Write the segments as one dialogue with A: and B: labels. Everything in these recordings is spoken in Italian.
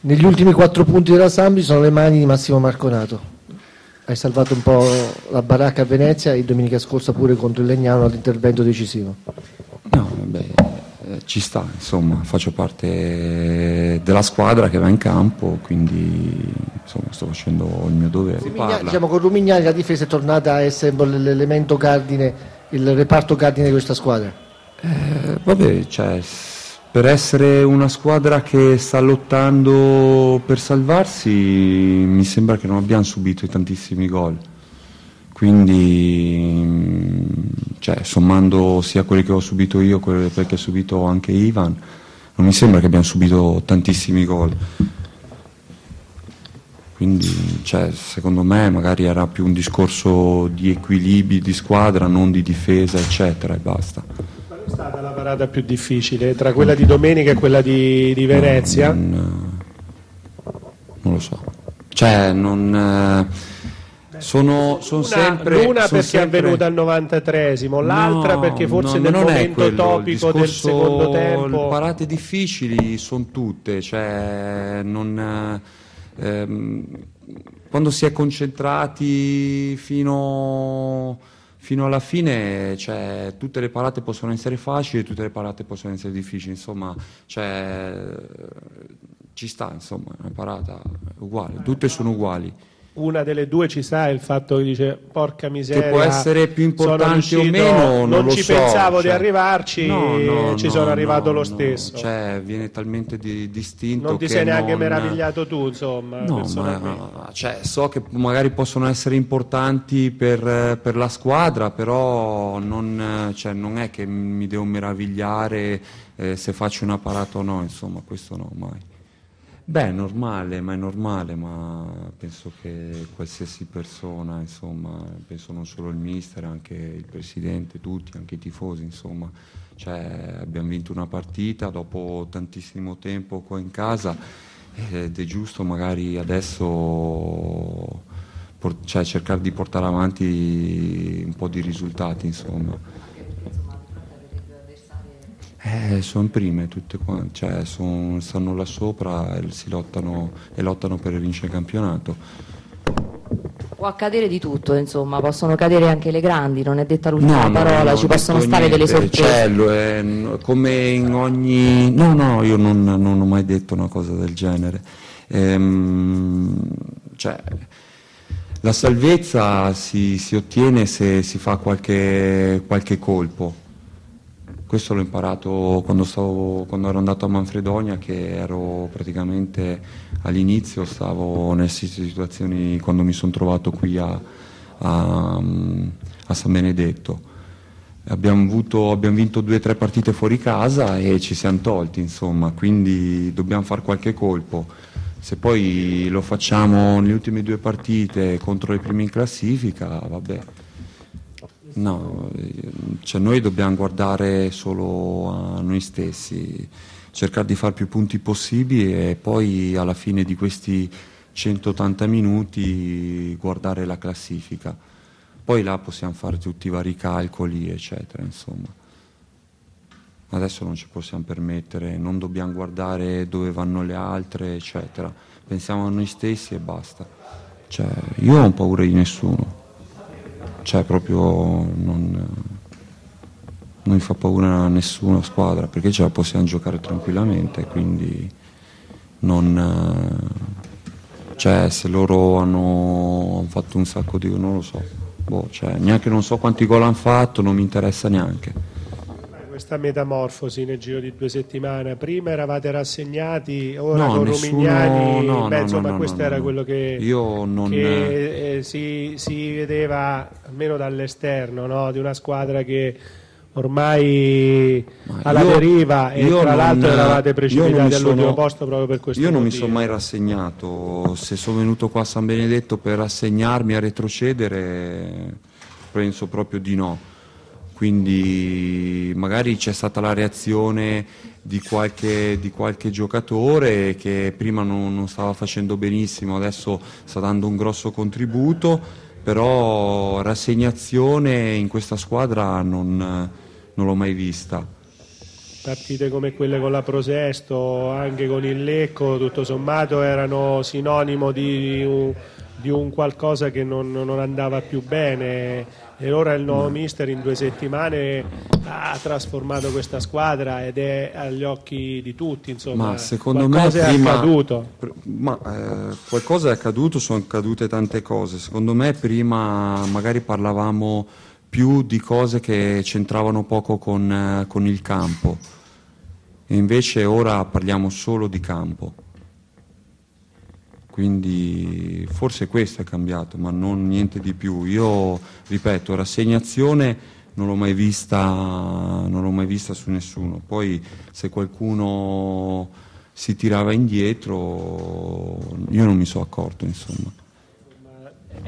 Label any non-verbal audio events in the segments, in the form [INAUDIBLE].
A: Negli ultimi quattro punti della Sambi sono le mani di Massimo Marconato. Hai salvato un po' la baracca a Venezia e domenica scorsa pure contro il Legnano all'intervento decisivo.
B: No, vabbè, eh, ci sta, insomma, faccio parte della squadra che va in campo, quindi insomma, sto facendo il mio dovere.
A: Rumigna, diciamo con Rumignani la difesa è tornata a essere l'elemento cardine, il reparto cardine di questa squadra.
B: Eh, vabbè, cioè, per essere una squadra che sta lottando per salvarsi mi sembra che non abbiamo subito tantissimi gol. Quindi cioè, sommando sia quelli che ho subito io quelli che ha subito anche Ivan non mi sembra che abbiamo subito tantissimi gol. Quindi cioè, secondo me magari era più un discorso di equilibri di squadra non di difesa eccetera e basta
C: stata la parata più difficile tra quella di domenica e quella di, di Venezia?
B: No, non, non, lo so. Cioè, non. Eh, sono, sono
C: una,
B: sempre.
C: L'una perché
B: sempre...
C: è avvenuta al 93esimo, l'altra
B: no,
C: perché forse
B: no,
C: nel momento topico del secondo tempo.
B: Parate difficili sono tutte, cioè non. Ehm, quando si è concentrati fino fino alla fine cioè, tutte le parate possono essere facili tutte le parate possono essere difficili, insomma, cioè, ci sta, insomma, è una parata uguale, tutte sono uguali
C: una delle due ci sta il fatto che dice porca miseria
B: che può essere più importante o meno non,
C: non ci
B: so,
C: pensavo
B: cioè,
C: di arrivarci
B: no, no,
C: ci
B: no,
C: sono arrivato lo stesso.
B: Cioè viene talmente di, distinto
C: non ti sei neanche meravigliato tu insomma
B: no, ma, cioè, so che magari possono essere importanti per, per la squadra però non, cioè, non, è che mi devo meravigliare eh, se faccio una parata o no insomma questo no mai Beh, è normale, ma è normale, ma penso che qualsiasi persona, insomma, penso non solo il mister, anche il presidente, tutti, anche i tifosi, insomma, cioè, abbiamo vinto una partita dopo tantissimo tempo qua in casa ed è giusto magari adesso cioè, cercare di portare avanti un po' di risultati, insomma. Eh, sono prime tutte quante, cioè son, stanno là sopra e si lottano, e lottano per vincere il campionato.
D: Può accadere di tutto, insomma, possono cadere anche le grandi, non è detta l'ultima
B: no,
D: parola,
B: no,
D: ci possono stare
B: niente,
D: delle sorprese.
B: Cioè, è, come in ogni... No, no, io non, non, ho mai detto una cosa del genere. Ehm, cioè, la salvezza si, si, ottiene se si fa qualche, qualche colpo questo l'ho imparato quando, stavo, quando, ero andato a Manfredonia, che ero praticamente all'inizio, stavo nelle stesse situazioni quando mi sono trovato qui a, a, a San Benedetto. Abbiamo, avuto, abbiamo vinto due o tre partite fuori casa e ci siamo tolti, insomma, quindi dobbiamo fare qualche colpo. Se poi lo facciamo nelle ultime due partite contro le prime in classifica, vabbè. No, cioè noi dobbiamo guardare solo a noi stessi, cercare di fare più punti possibili e poi alla fine di questi 180 minuti guardare la classifica. Poi là possiamo fare tutti i vari calcoli, eccetera, insomma. Adesso non ci possiamo permettere, non dobbiamo guardare dove vanno le altre, eccetera. Pensiamo a noi stessi e basta. Cioè, io non ho paura di nessuno cioè proprio non, non mi fa paura a nessuna squadra perché ce la possiamo giocare tranquillamente, quindi non, cioè, se loro hanno fatto un sacco di... non lo so, boh, cioè, neanche non so quanti gol hanno fatto, non mi interessa neanche
C: questa metamorfosi nel giro di due settimane? Prima eravate rassegnati, ora
B: no,
C: con
B: nessuno,
C: Romignani,
B: no,
C: beh,
B: no,
C: insomma
B: no,
C: questo era quello che,
B: non...
C: che eh, si, si, vedeva almeno dall'esterno no? di una squadra che ormai Ma alla io, deriva e tra l'altro eravate precipitati all'ultimo posto proprio per questo
B: io non
C: motivo.
B: mi sono mai rassegnato se sono venuto qua a San Benedetto per rassegnarmi a retrocedere penso proprio di no quindi magari c'è stata la reazione di qualche, di qualche giocatore che prima non, non, stava facendo benissimo, adesso sta dando un grosso contributo, però rassegnazione in questa squadra non, non l'ho mai vista.
C: partite come quelle con la Prosesto, anche con il Lecco, tutto sommato erano sinonimo di un, di un qualcosa che non, non, andava più bene. E ora il nuovo mister in due settimane ha trasformato questa squadra ed è agli occhi di tutti insomma.
B: Ma secondo me
C: prima, è accaduto.
B: Ma, eh, qualcosa è accaduto sono accadute tante cose. Secondo me prima magari parlavamo più di cose che c'entravano poco con, eh, con il campo. E invece ora parliamo solo di campo quindi forse questo è cambiato, ma non niente di più. Io ripeto, rassegnazione non l'ho mai vista, non l'ho mai vista su nessuno. Poi se qualcuno si tirava indietro, io non mi sono accorto, insomma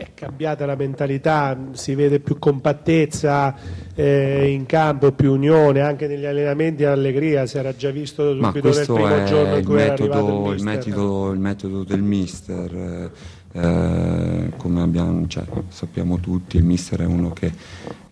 C: è cambiata la mentalità, si vede più compattezza eh, in campo, più unione, anche negli allenamenti allegria, si era già visto subito nel primo giorno in cui metodo,
B: il, il, metodo, il metodo del mister, eh, come abbiamo, cioè, sappiamo tutti, il mister è uno che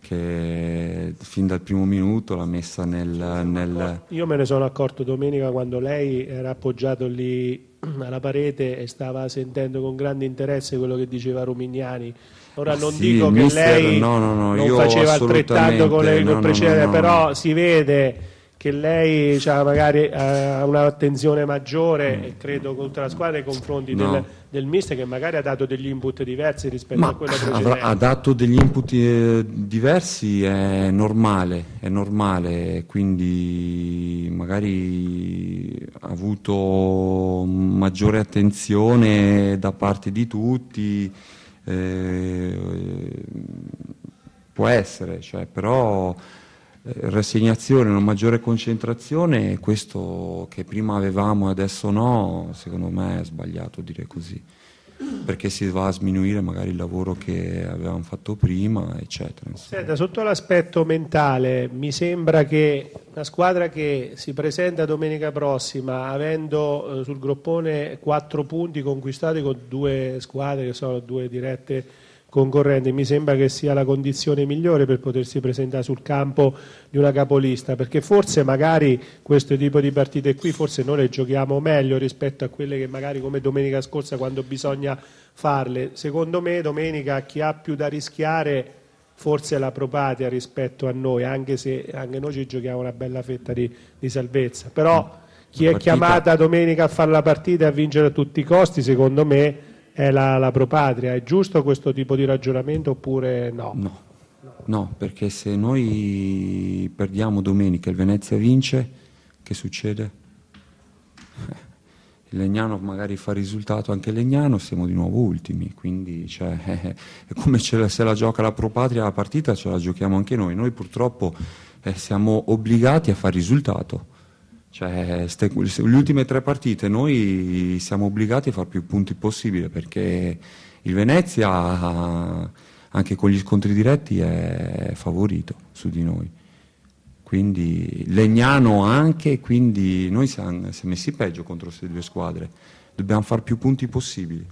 B: che fin dal primo minuto l'ha messa nel, nel,
C: Io me ne sono accorto domenica quando lei era appoggiato lì alla parete e stava sentendo con grande interesse quello che diceva Romignani. Ora non
B: sì,
C: dico che
B: mister,
C: lei
B: no, no, no,
C: non faceva altrettanto con lei no, precedente, però si vede che lei cioè, magari eh, ha un'attenzione maggiore mm. e credo con tutta la squadra nei confronti no. del, del, mister che magari ha dato degli input diversi rispetto
B: Ma
C: a quello precedente.
B: Ha dato degli input eh, diversi, è normale, è normale, quindi magari ha avuto maggiore attenzione da parte di tutti, eh, può essere, cioè, però rassegnazione, una maggiore concentrazione, questo che prima avevamo e adesso no, secondo me è sbagliato dire così, perché si va a sminuire magari il lavoro che avevamo fatto prima, eccetera.
C: Senta, sotto l'aspetto mentale, mi sembra che una squadra che si presenta domenica prossima avendo eh, sul groppone quattro punti conquistati con due squadre che sono due dirette concorrente mi sembra che sia la condizione migliore per potersi presentare sul campo di una capolista perché forse magari questo tipo di partite qui forse noi le giochiamo meglio rispetto a quelle che magari come domenica scorsa quando bisogna farle. Secondo me domenica chi ha più da rischiare forse è la Propatia rispetto a noi anche se anche noi ci giochiamo una bella fetta di, di salvezza. Però chi è chiamata domenica a fare la partita e a vincere a tutti i costi secondo me è la, la propatria. È giusto questo tipo di ragionamento oppure no?
B: No. No, perché se noi perdiamo domenica e il Venezia vince, che succede? [LAUGHS] Il Legnano magari fa risultato anche il Legnano, siamo di nuovo ultimi, quindi cioè, [LAUGHS] è come la, se la gioca la Propatria la partita ce la giochiamo anche noi. Noi purtroppo eh, siamo obbligati a fare risultato cioè, ste, le ultime tre partite noi siamo obbligati a fare più punti possibile perché il Venezia, anche con gli scontri diretti, è favorito su di noi. Quindi Legnano anche, quindi noi siamo, siamo messi peggio contro queste due squadre. Dobbiamo fare più punti possibili.